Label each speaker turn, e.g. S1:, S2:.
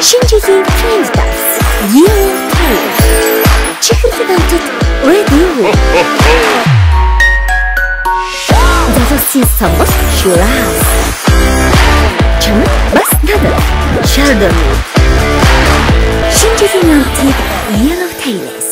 S1: 신지수 프렌즈답스 이어 타임 체크트 단뜻 레디오 다섯 시스터머스 슈라스 저는 마스타드 샬더미 신지수 명티 이어 타임